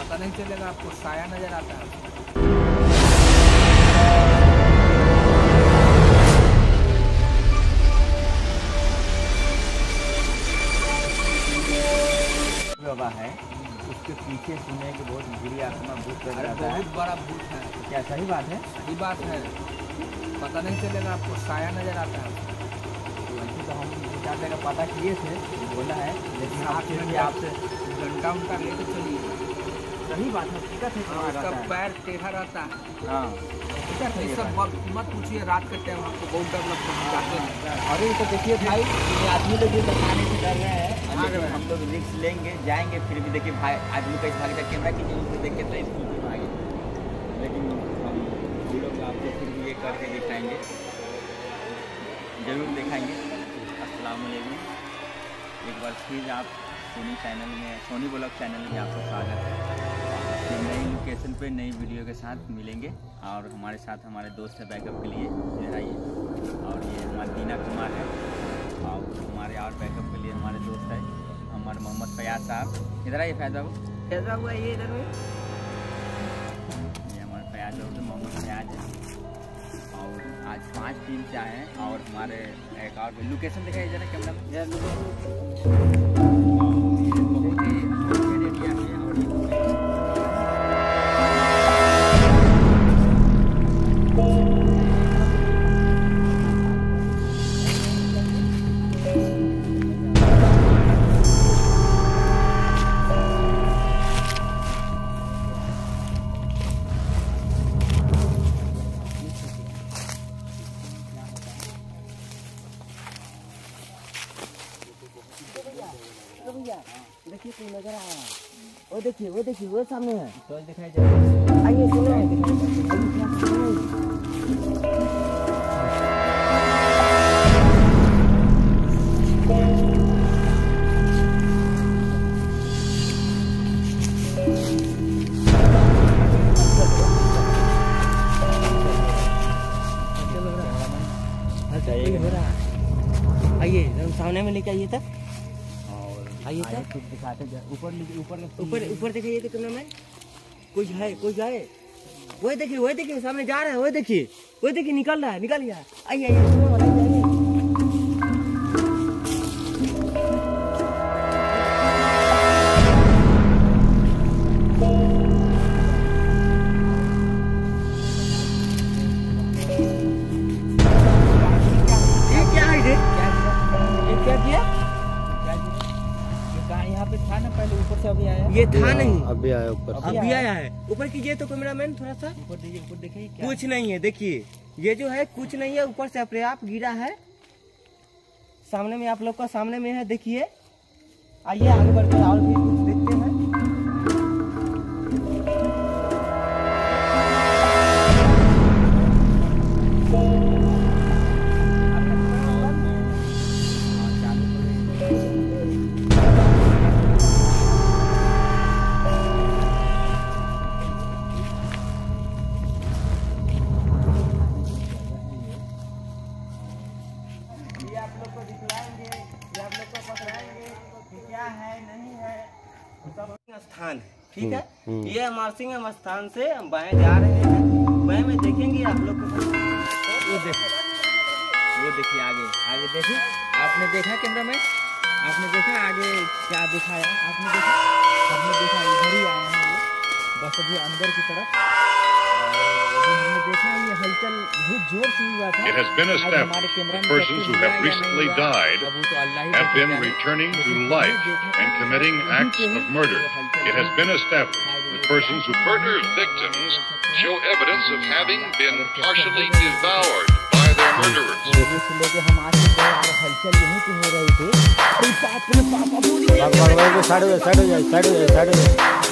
पता नहीं चलेगा आपको साया नज़र आता है। बाबा है उसके पीछे सुने कि बहुत बुरी आत्मा भूत कर जाता है। बहुत बड़ा भूत है। क्या सही बात है? सही बात है। पता नहीं चलेगा आपको साया नज़र आता है। तो वैसे तो हम चार जगह पता किए थे बोला है लेकिन आप आपसे डंडा उनका लेके चलिए। सही बात है हकीकत है उसका पैर टेढ़ा रहता है। हाँ। है ये सब मत मत पूछिए रात के टाइम आपको बहुत डर लगता है जाते हैं। अरे तो देखिए भाई ये आदमी लोग भी बताने से डर रहे हैं। भाग हैं। हम लोग रिक्स लेंगे जाएँगे फिर भी देखिए भाई आदमी कैसे भाग जाए कैमरा की में देख के तो स्कूल में भागे। लेकिन हम वीडियो को आपको फिर भी ये करके दिखाएँगे। ज़रूर दिखाएँगे। अस्सलाम वालेकुम एक बार फिर आप सोनी चैनल में सोनी ब्लॉग चैनल में आपका स्वागत है। लोकेशन पे नई वीडियो के साथ मिलेंगे। और हमारे साथ हमारे दोस्त है बैकअप के लिए इधर आइए और ये हमारा दीना कुमार है। और हमारे और बैकअप के लिए हमारे दोस्त है हमारे मोहम्मद फयाज साहब। इधर आइए फयाज बाबू? कैसा हुआ ये इधर में। ये हमारे फयाज बाबू थे मोहम्मद फयाज है। और आज पाँच टीम से आए हैं और हमारे एक और लोकेशन दिखाइए जरा कैमरा में देखिए कोई नज़र आ रहा है। वो देखिए वो देखिए वो सामने है। तो दिखाई जाए आइए सुनो हो आइए सामने में लेके आइए और आइए सर तो। कुछ दिखाते ऊपर ऊपर ऊपर ऊपर देखिए तो कैमरा मैन कुछ है कुछ है। वही देखिए वही देखिए सामने जा रहा है वही देखिए। वही देखिए निकल रहा है निकल गया। आइए आइए। से अभी आया ये था नहीं। अभी आया ऊपर अभी आया है। ऊपर कीजिए तो कैमरा मैन थोड़ा सा ऊपर देखिए ऊपर देखिए कुछ नहीं है देखिए। ये जो है कुछ नहीं है ऊपर से अपने आप गिरा है। सामने में आप लोग का सामने में है देखिए। आइए आगे बढ़कर और भी स्थान है ठीक है? ये अमर सिंह स्थान से हम बाएँ जा रहे हैं। बाएँ में देखेंगे आप लोग को वो देखो ये देखिए आगे आगे देखिए। आपने देखा कैमरा में आपने देखा आगे क्या दिखाया? आपने देखा? हमने देखा इधर ही आए हैं बस अभी अंदर की तरफ़। और अभी हमने देखा ये हलचल बहुत जोर से हुआ था It has been आज हमारे established कैमरा that में persons कैप्चर who हुआ have या नहीं recently हुआ, died अब वो तो अल्लाह ही have को been जाने। returning to लेकिन life हमने देखा and कि committing यहीं acts पे ही of murder. वो हलचल It has हुई। been established that persons who murder victims show evidence of having been partially devoured by their murderers. शुरू से लेके हम आज तक और हलचल यहीं पे हो रही थी अरे बाप रे बाप अब वो देखिए, साइड हो जाए साइड हो जाए साइड हो जाए साइड हो जाए